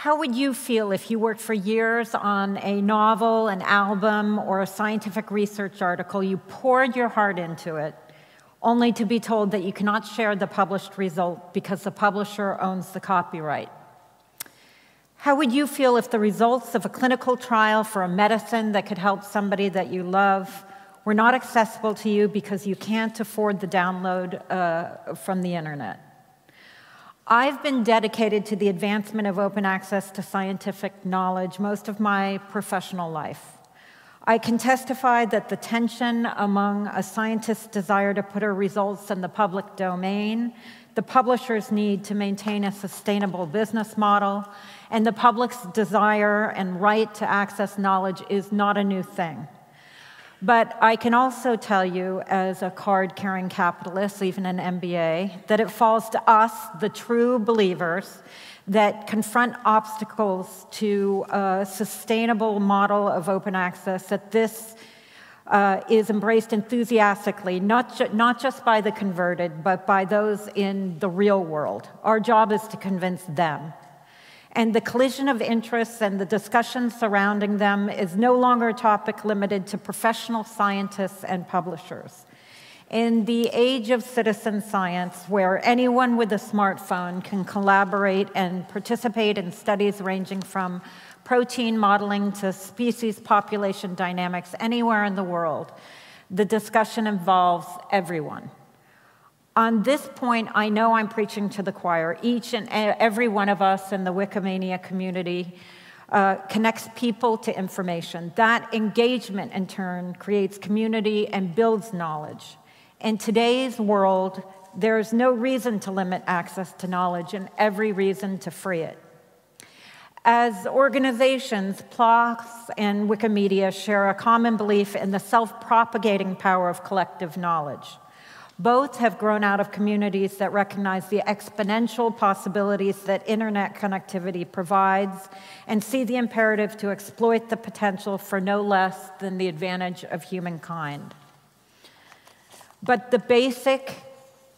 How would you feel if you worked for years on a novel, an album, or a scientific research article? You poured your heart into it, only to be told that you cannot share the published result because the publisher owns the copyright. How would you feel if the results of a clinical trial for a medicine that could help somebody that you love were not accessible to you because you can't afford the download uh, from the internet? I've been dedicated to the advancement of open access to scientific knowledge most of my professional life. I can testify that the tension among a scientist's desire to put her results in the public domain, the publisher's need to maintain a sustainable business model, and the public's desire and right to access knowledge is not a new thing. But I can also tell you, as a card carrying capitalist, even an MBA, that it falls to us, the true believers, that confront obstacles to a sustainable model of open access, that this uh, is embraced enthusiastically, not, ju not just by the converted, but by those in the real world. Our job is to convince them. And the collision of interests and the discussion surrounding them is no longer a topic limited to professional scientists and publishers. In the age of citizen science, where anyone with a smartphone can collaborate and participate in studies ranging from protein modeling to species population dynamics anywhere in the world, the discussion involves everyone. On this point, I know I'm preaching to the choir. Each and every one of us in the Wikimania community uh, connects people to information. That engagement, in turn, creates community and builds knowledge. In today's world, there's no reason to limit access to knowledge and every reason to free it. As organizations, PLOS and Wikimedia share a common belief in the self propagating power of collective knowledge. Both have grown out of communities that recognize the exponential possibilities that internet connectivity provides and see the imperative to exploit the potential for no less than the advantage of humankind. But the basic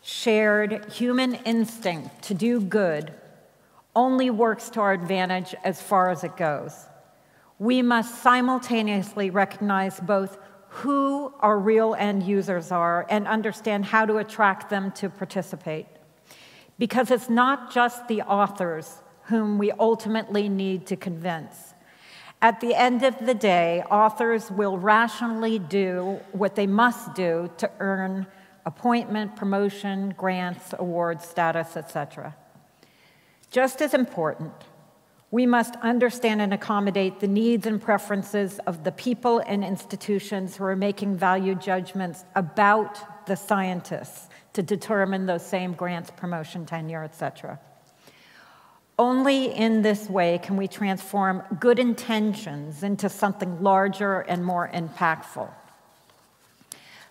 shared human instinct to do good only works to our advantage as far as it goes. We must simultaneously recognize both who our real end users are and understand how to attract them to participate. Because it's not just the authors whom we ultimately need to convince. At the end of the day, authors will rationally do what they must do to earn appointment, promotion, grants, awards, status, etc. Just as important, we must understand and accommodate the needs and preferences of the people and institutions who are making value judgments about the scientists to determine those same grants, promotion, tenure, etc. Only in this way can we transform good intentions into something larger and more impactful.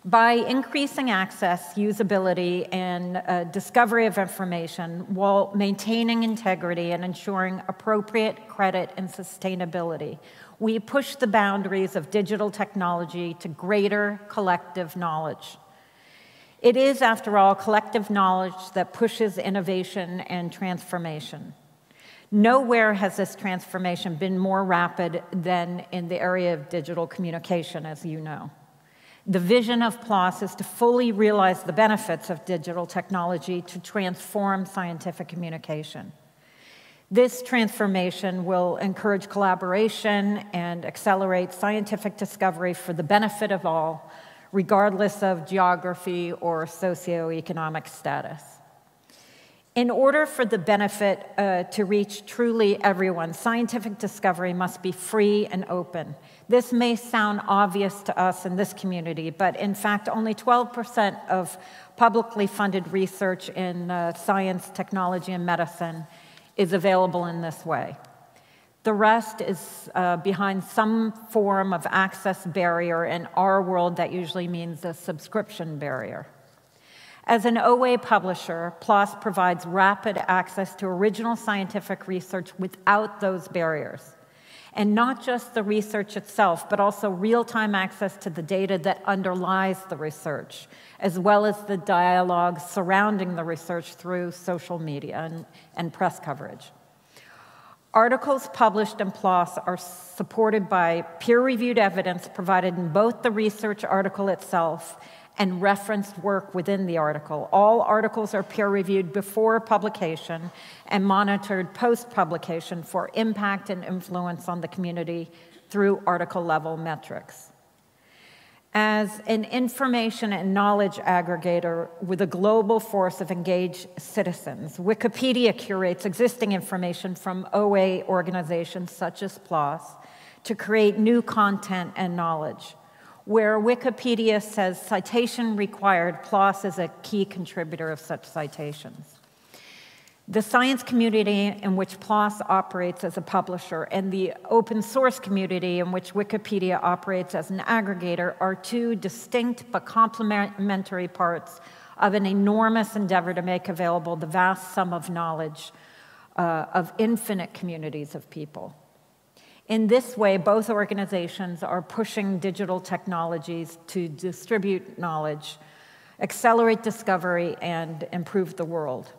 By increasing access, usability, and uh, discovery of information while maintaining integrity and ensuring appropriate credit and sustainability, we push the boundaries of digital technology to greater collective knowledge. It is, after all, collective knowledge that pushes innovation and transformation. Nowhere has this transformation been more rapid than in the area of digital communication, as you know. The vision of PLOS is to fully realize the benefits of digital technology to transform scientific communication. This transformation will encourage collaboration and accelerate scientific discovery for the benefit of all, regardless of geography or socioeconomic status. In order for the benefit uh, to reach truly everyone, scientific discovery must be free and open. This may sound obvious to us in this community, but in fact, only 12% of publicly funded research in uh, science, technology, and medicine is available in this way. The rest is uh, behind some form of access barrier. In our world, that usually means a subscription barrier. As an OA publisher, PLOS provides rapid access to original scientific research without those barriers. And not just the research itself, but also real time access to the data that underlies the research, as well as the dialogue surrounding the research through social media and, and press coverage. Articles published in PLOS are supported by peer reviewed evidence provided in both the research article itself and referenced work within the article. All articles are peer reviewed before publication and monitored post publication for impact and influence on the community through article level metrics. As an information and knowledge aggregator with a global force of engaged citizens, Wikipedia curates existing information from OA organizations such as PLOS to create new content and knowledge. Where Wikipedia says citation required, PLOS is a key contributor of such citations. The science community in which PLOS operates as a publisher and the open source community in which Wikipedia operates as an aggregator are two distinct but complementary parts of an enormous endeavor to make available the vast sum of knowledge uh, of infinite communities of people. In this way, both organizations are pushing digital technologies to distribute knowledge, accelerate discovery, and improve the world.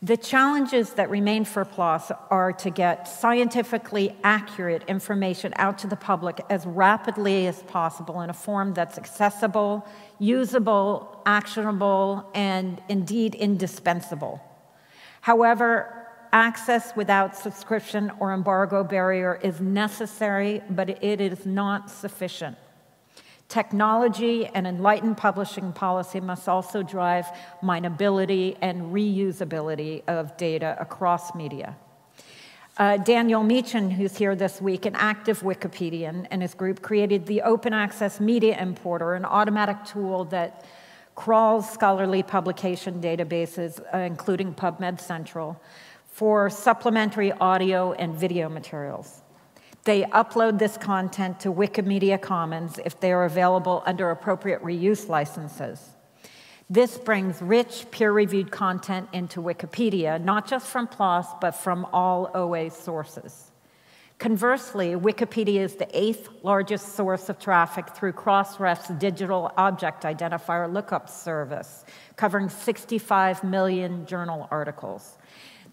The challenges that remain for PLOS are to get scientifically accurate information out to the public as rapidly as possible in a form that's accessible, usable, actionable, and indeed indispensable. However, access without subscription or embargo barrier is necessary, but it is not sufficient. Technology and enlightened publishing policy must also drive mineability and reusability of data across media. Uh, Daniel Mietchen, who's here this week, an active Wikipedian, and his group created the Open Access Media Importer, an automatic tool that crawls scholarly publication databases, uh, including PubMed Central, for supplementary audio and video materials. They upload this content to Wikimedia Commons if they are available under appropriate reuse licenses. This brings rich, peer reviewed content into Wikipedia, not just from PLOS, but from all OA sources. Conversely, Wikipedia is the eighth largest source of traffic through Crossref's digital object identifier lookup service, covering 65 million journal articles.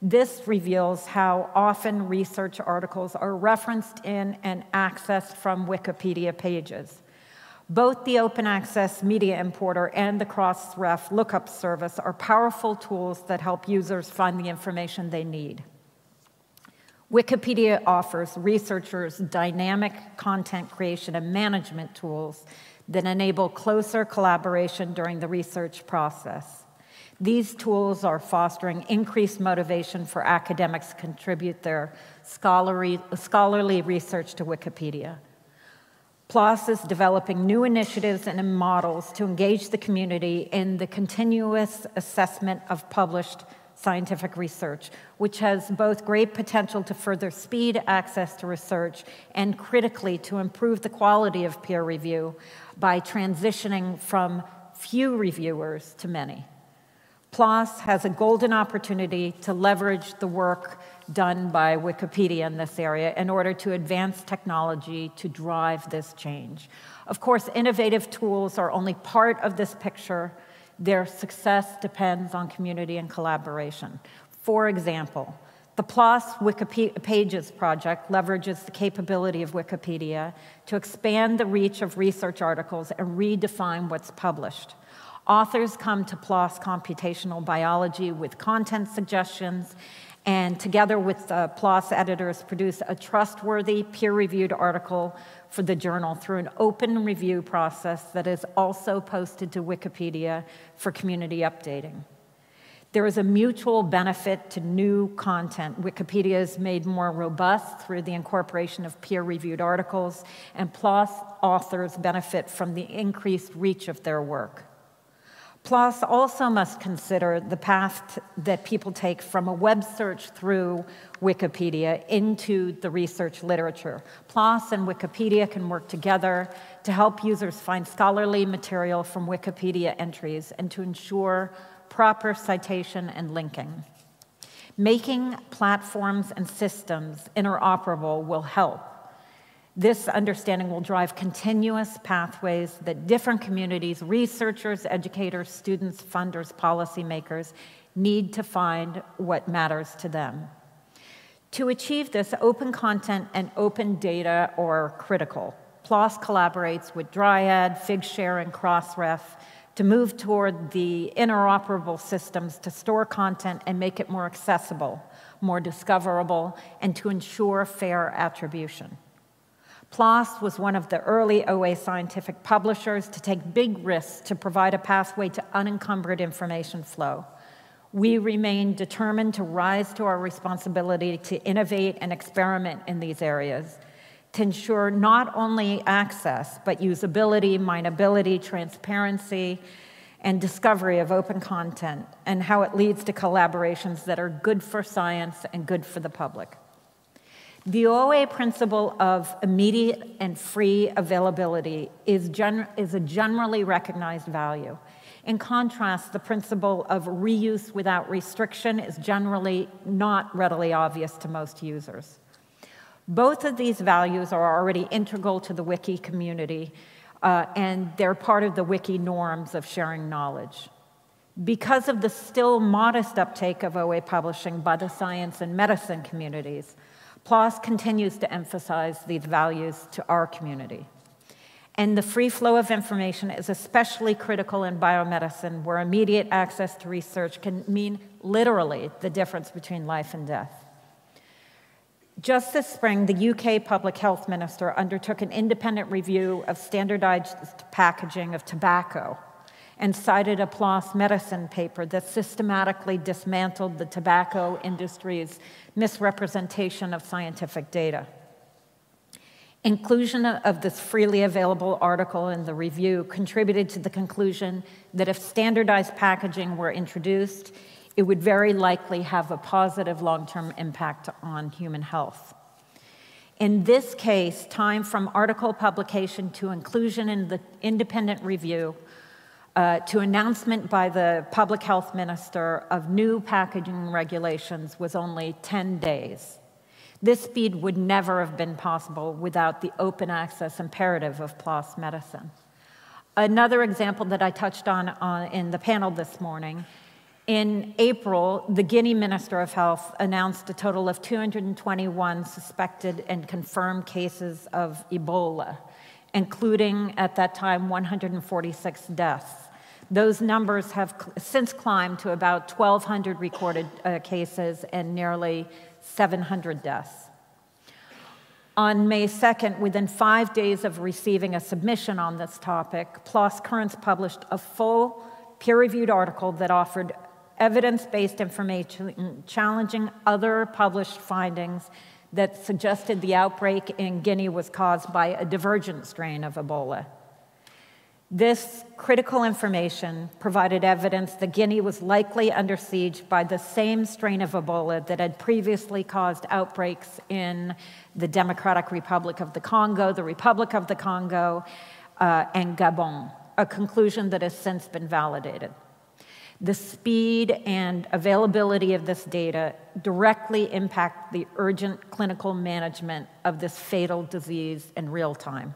This reveals how often research articles are referenced in and accessed from Wikipedia pages. Both the Open Access Media Importer and the Crossref Lookup Service are powerful tools that help users find the information they need. Wikipedia offers researchers dynamic content creation and management tools that enable closer collaboration during the research process. These tools are fostering increased motivation for academics to contribute their scholarly, scholarly research to Wikipedia. PLOS is developing new initiatives and models to engage the community in the continuous assessment of published scientific research, which has both great potential to further speed access to research and critically to improve the quality of peer review by transitioning from few reviewers to many. PLOS has a golden opportunity to leverage the work done by Wikipedia in this area in order to advance technology to drive this change. Of course, innovative tools are only part of this picture. Their success depends on community and collaboration. For example, the PLOS Wikipedia Pages project leverages the capability of Wikipedia to expand the reach of research articles and redefine what's published. Authors come to PLOS Computational Biology with content suggestions, and together with the PLOS editors, produce a trustworthy, peer reviewed article for the journal through an open review process that is also posted to Wikipedia for community updating. There is a mutual benefit to new content. Wikipedia is made more robust through the incorporation of peer reviewed articles, and PLOS authors benefit from the increased reach of their work. PLOS also must consider the path that people take from a web search through Wikipedia into the research literature. PLOS and Wikipedia can work together to help users find scholarly material from Wikipedia entries and to ensure proper citation and linking. Making platforms and systems interoperable will help this understanding will drive continuous pathways that different communities, researchers, educators, students, funders, policymakers need to find what matters to them. To achieve this, open content and open data are critical. PLOS collaborates with Dryad, Figshare, and Crossref to move toward the interoperable systems to store content and make it more accessible, more discoverable, and to ensure fair attribution. PLOS was one of the early OA scientific publishers to take big risks to provide a pathway to unencumbered information flow. We remain determined to rise to our responsibility to innovate and experiment in these areas to ensure not only access, but usability, mineability, transparency, and discovery of open content, and how it leads to collaborations that are good for science and good for the public. The OA principle of immediate and free availability is, gen- is a generally recognized value. In contrast, the principle of reuse without restriction is generally not readily obvious to most users. Both of these values are already integral to the wiki community, uh, and they're part of the wiki norms of sharing knowledge. Because of the still modest uptake of OA publishing by the science and medicine communities, PLOS continues to emphasize these values to our community. And the free flow of information is especially critical in biomedicine, where immediate access to research can mean literally the difference between life and death. Just this spring, the UK Public Health Minister undertook an independent review of standardized packaging of tobacco and cited a PLOS medicine paper that systematically dismantled the tobacco industry's misrepresentation of scientific data. Inclusion of this freely available article in the review contributed to the conclusion that if standardized packaging were introduced, it would very likely have a positive long term impact on human health. In this case, time from article publication to inclusion in the independent review uh, to announcement by the public health minister of new packaging regulations was only 10 days. This speed would never have been possible without the open access imperative of PLOS medicine. Another example that I touched on uh, in the panel this morning in April, the Guinea Minister of Health announced a total of 221 suspected and confirmed cases of Ebola, including at that time 146 deaths. Those numbers have since climbed to about 1,200 recorded uh, cases and nearly 700 deaths. On May 2nd, within five days of receiving a submission on this topic, PLOS Currents published a full peer reviewed article that offered evidence based information challenging other published findings that suggested the outbreak in Guinea was caused by a divergent strain of Ebola. This critical information provided evidence that Guinea was likely under siege by the same strain of Ebola that had previously caused outbreaks in the Democratic Republic of the Congo, the Republic of the Congo, uh, and Gabon, a conclusion that has since been validated. The speed and availability of this data directly impact the urgent clinical management of this fatal disease in real time.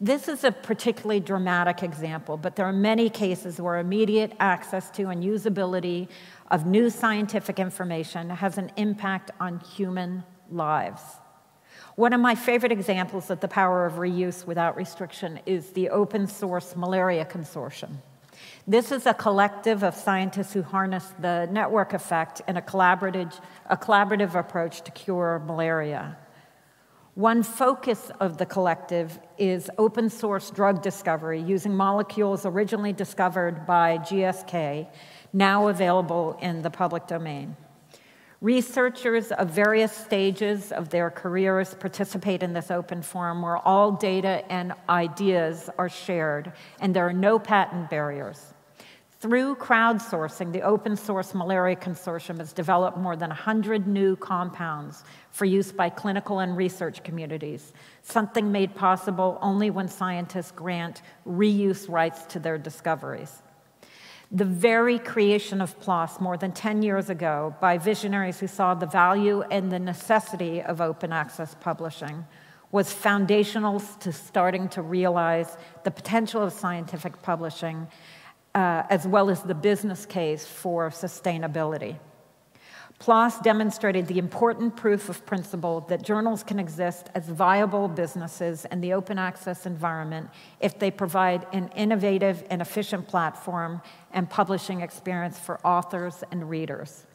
This is a particularly dramatic example, but there are many cases where immediate access to and usability of new scientific information has an impact on human lives. One of my favorite examples of the power of reuse without restriction is the open source malaria consortium. This is a collective of scientists who harness the network effect in a collaborative, a collaborative approach to cure malaria. One focus of the collective is open source drug discovery using molecules originally discovered by GSK, now available in the public domain. Researchers of various stages of their careers participate in this open forum where all data and ideas are shared and there are no patent barriers. Through crowdsourcing, the Open Source Malaria Consortium has developed more than 100 new compounds for use by clinical and research communities, something made possible only when scientists grant reuse rights to their discoveries. The very creation of PLOS more than 10 years ago by visionaries who saw the value and the necessity of open access publishing was foundational to starting to realize the potential of scientific publishing uh, as well as the business case for sustainability. PLOS demonstrated the important proof of principle that journals can exist as viable businesses in the open access environment if they provide an innovative and efficient platform and publishing experience for authors and readers.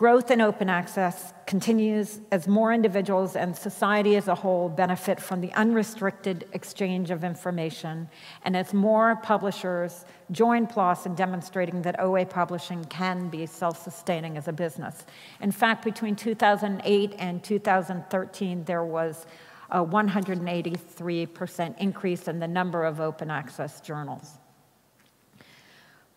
Growth in open access continues as more individuals and society as a whole benefit from the unrestricted exchange of information, and as more publishers join PLOS in demonstrating that OA publishing can be self sustaining as a business. In fact, between 2008 and 2013, there was a 183% increase in the number of open access journals.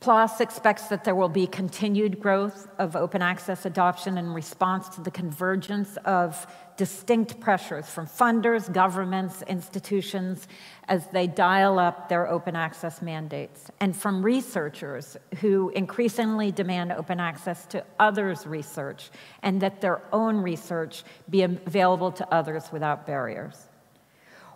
PLOS expects that there will be continued growth of open access adoption in response to the convergence of distinct pressures from funders, governments, institutions as they dial up their open access mandates, and from researchers who increasingly demand open access to others' research and that their own research be available to others without barriers.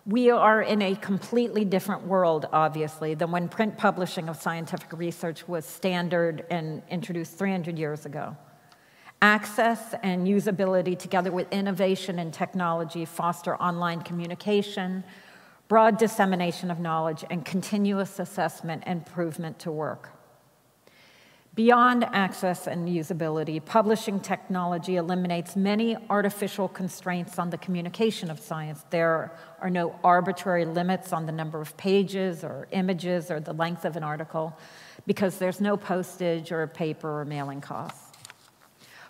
We are in a completely different world, obviously, than when print publishing of scientific research was standard and introduced 300 years ago. Access and usability, together with innovation and technology, foster online communication, broad dissemination of knowledge, and continuous assessment and improvement to work. Beyond access and usability, publishing technology eliminates many artificial constraints on the communication of science. There are no arbitrary limits on the number of pages or images or the length of an article because there's no postage or paper or mailing costs.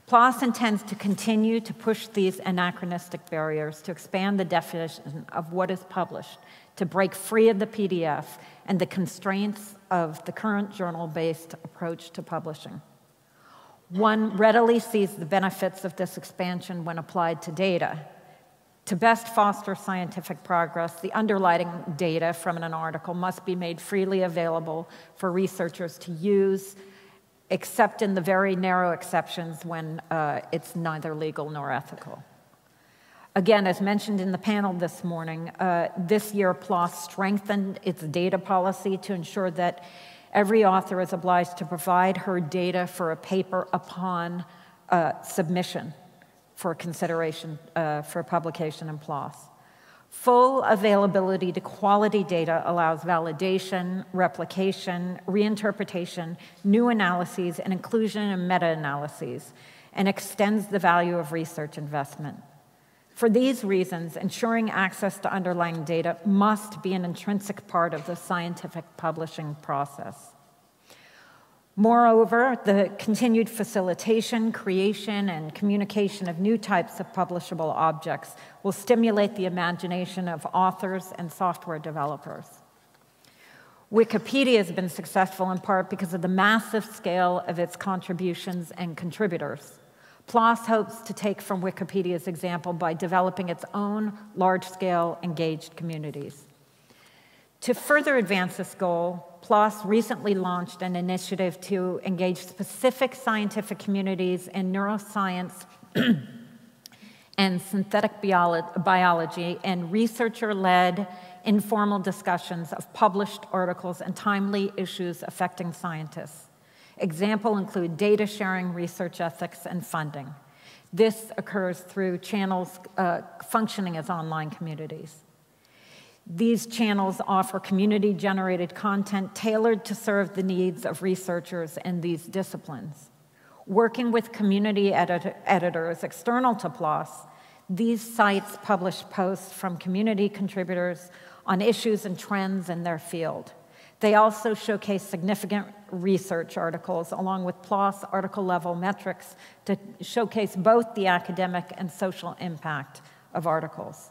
PLOS intends to continue to push these anachronistic barriers to expand the definition of what is published, to break free of the PDF and the constraints of the current journal based approach to publishing. One readily sees the benefits of this expansion when applied to data. To best foster scientific progress, the underlying data from an article must be made freely available for researchers to use, except in the very narrow exceptions when uh, it's neither legal nor ethical. Again, as mentioned in the panel this morning, uh, this year PLOS strengthened its data policy to ensure that every author is obliged to provide her data for a paper upon uh, submission for consideration uh, for publication in PLOS. Full availability to quality data allows validation, replication, reinterpretation, new analyses, and inclusion in meta analyses, and extends the value of research investment. For these reasons, ensuring access to underlying data must be an intrinsic part of the scientific publishing process. Moreover, the continued facilitation, creation, and communication of new types of publishable objects will stimulate the imagination of authors and software developers. Wikipedia has been successful in part because of the massive scale of its contributions and contributors. PLOS hopes to take from Wikipedia's example by developing its own large scale engaged communities. To further advance this goal, PLOS recently launched an initiative to engage specific scientific communities in neuroscience and synthetic biology and researcher led informal discussions of published articles and timely issues affecting scientists. Example include data sharing, research ethics, and funding. This occurs through channels uh, functioning as online communities. These channels offer community generated content tailored to serve the needs of researchers in these disciplines. Working with community edit editors external to PLOS, these sites publish posts from community contributors on issues and trends in their field. They also showcase significant research articles along with PLOS article level metrics to showcase both the academic and social impact of articles.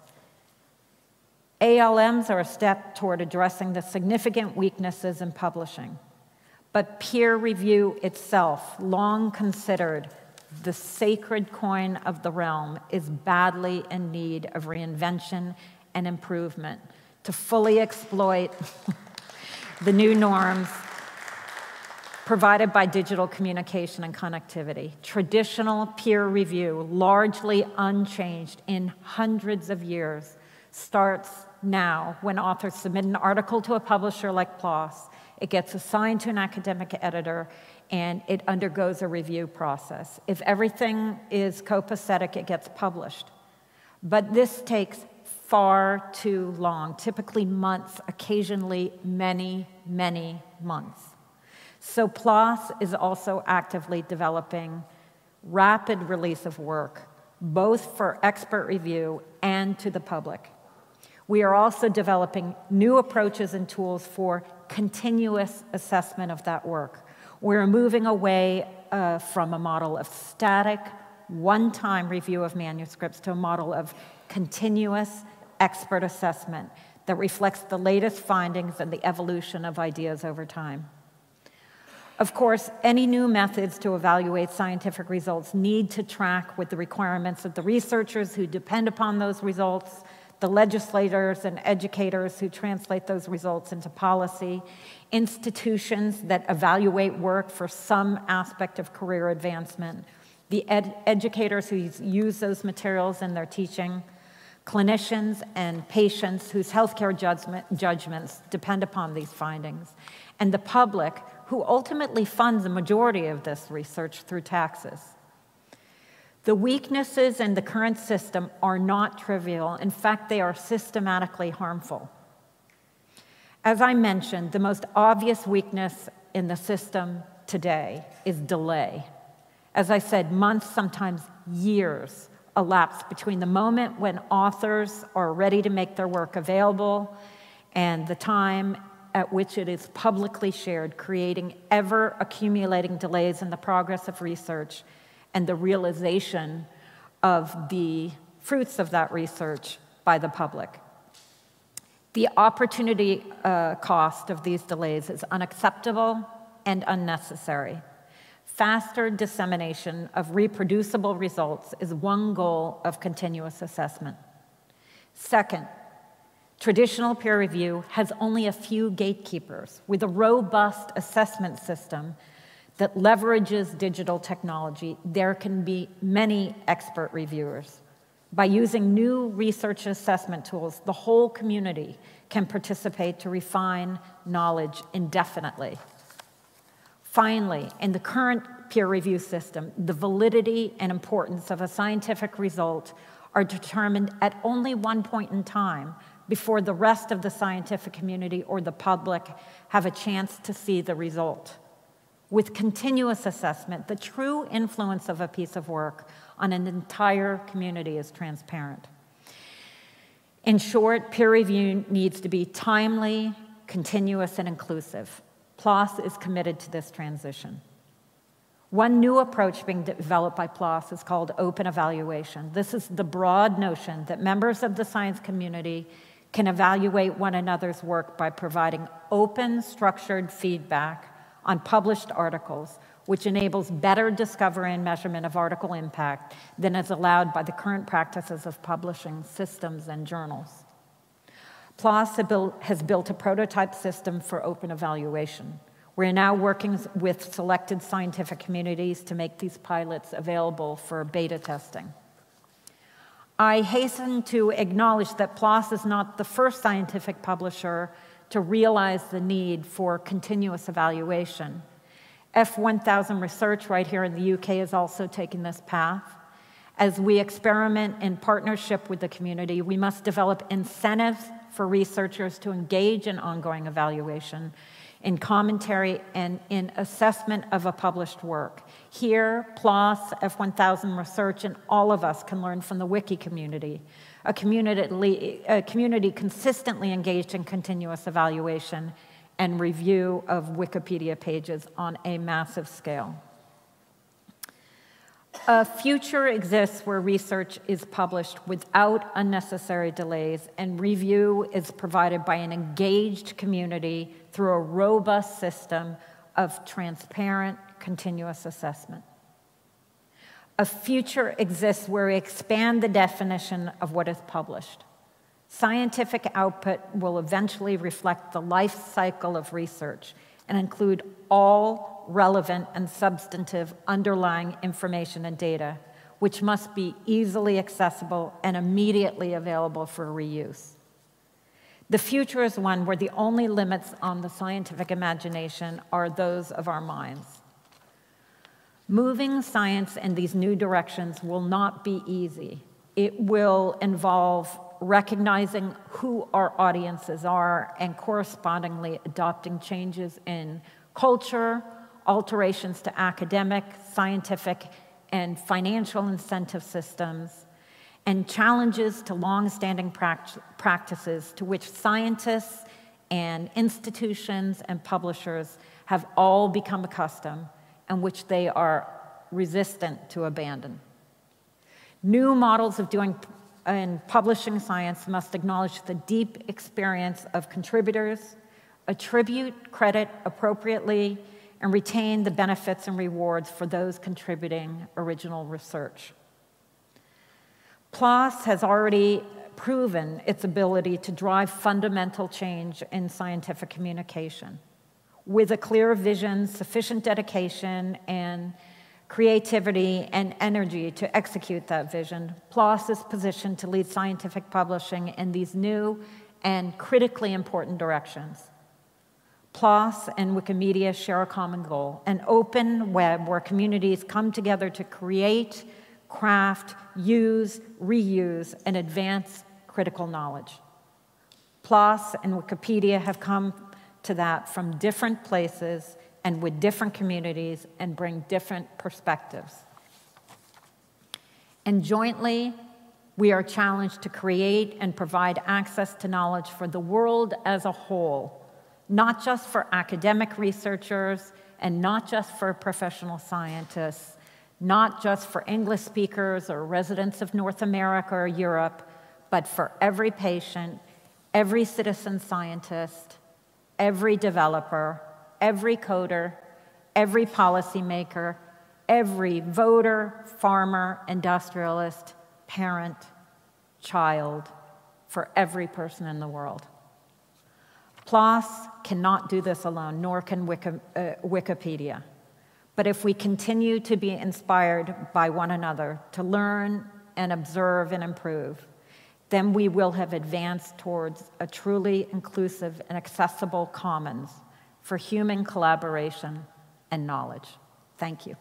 ALMs are a step toward addressing the significant weaknesses in publishing. But peer review itself, long considered the sacred coin of the realm, is badly in need of reinvention and improvement to fully exploit the new norms provided by digital communication and connectivity. Traditional peer review, largely unchanged in hundreds of years, starts now when authors submit an article to a publisher like PLOS. It gets assigned to an academic editor. and it undergoes a review process. If everything is copacetic, it gets published. But this takes far too long, typically months, occasionally many, many months. So PLOS is also actively developing rapid release of work, both for expert review and to the public. We are also developing new approaches and tools for continuous assessment of that work. We're moving away uh, from a model of static, one time review of manuscripts to a model of continuous expert assessment that reflects the latest findings and the evolution of ideas over time. Of course, any new methods to evaluate scientific results need to track with the requirements of the researchers who depend upon those results, the legislators and educators who translate those results into policy, institutions that evaluate work for some aspect of career advancement, the ed educators who use those materials in their teaching, clinicians and patients whose healthcare judgment, judgments depend upon these findings, and the public who ultimately funds the majority of this research through taxes. The weaknesses in the current system are not trivial. In fact, they are systematically harmful. As I mentioned, the most obvious weakness in the system today is delay. As I said, months, sometimes years elapse between the moment when authors are ready to make their work available and the time at which it is publicly shared, creating ever accumulating delays in the progress of research and the realization of the fruits of that research by the public. The opportunity uh, cost of these delays is unacceptable and unnecessary. Faster dissemination of reproducible results is one goal of continuous assessment. Second, traditional peer review has only a few gatekeepers with a robust assessment system that leverages digital technology. There can be many expert reviewers. By using new research assessment tools, the whole community can participate to refine knowledge indefinitely. Finally, in the current peer review system, the validity and importance of a scientific result are determined at only one point in time before the rest of the scientific community or the public have a chance to see the result. With continuous assessment, the true influence of a piece of work on an entire community is transparent. In short, peer review needs to be timely, continuous, and inclusive. PLOS is committed to this transition. One new approach being developed by PLOS is called open evaluation. This is the broad notion that members of the science community can evaluate one another's work by providing open, structured feedback on published articles, which enables better discovery and measurement of article impact than is allowed by the current practices of publishing systems and journals. PLOS has built a prototype system for open evaluation. We're now working with selected scientific communities to make these pilots available for beta testing. I hasten to acknowledge that PLOS is not the first scientific publisher to realize the need for continuous evaluation. F1000 Research, right here in the UK, is also taking this path. As we experiment in partnership with the community, we must develop incentives for researchers to engage in ongoing evaluation, in commentary, and in assessment of a published work. Here, PLOS, F1000 Research, and all of us can learn from the wiki community, a community, a community consistently engaged in continuous evaluation and review of Wikipedia pages on a massive scale. A future exists where research is published without unnecessary delays and review is provided by an engaged community through a robust system of transparent, continuous assessment. A future exists where we expand the definition of what is published. Scientific output will eventually reflect the life cycle of research and include all relevant, and substantive underlying information and data, which must be easily accessible and immediately available for reuse. The future is one where the only limits on the scientific imagination are those of our minds. Moving science in these new directions will not be easy. It will involve recognizing who our audiences are and correspondingly adopting changes in culture, alterations to academic, scientific, and financial incentive systems, and challenges to long-standing practices to which scientists and institutions and publishers have all become accustomed and which they are resistant to abandon. New models of doing and publishing science must acknowledge the deep experience of contributors, attribute credit appropriately, and retain the benefits and rewards for those contributing original research. PLOS has already proven its ability to drive fundamental change in scientific communication. With a clear vision, sufficient dedication, and creativity and energy to execute that vision, PLOS is positioned to lead scientific publishing in these new and critically important directions. PLOS and Wikimedia share a common goal an open web where communities come together to create, craft, use, reuse, and advance critical knowledge. PLOS and Wikipedia have come to that from different places and with different communities and bring different perspectives. And jointly, we are challenged to create and provide access to knowledge for the world as a whole not just for academic researchers and not just for professional scientists, not just for English speakers or residents of North America or Europe, but for every patient, every citizen scientist, every developer, every coder, every policymaker, every voter, farmer, industrialist, parent, child, for every person in the world. PLOS cannot do this alone, nor can uh, Wikipedia. But if we continue to be inspired by one another, to learn and observe and improve, then we will have advanced towards a truly inclusive and accessible commons for human collaboration and knowledge. Thank you.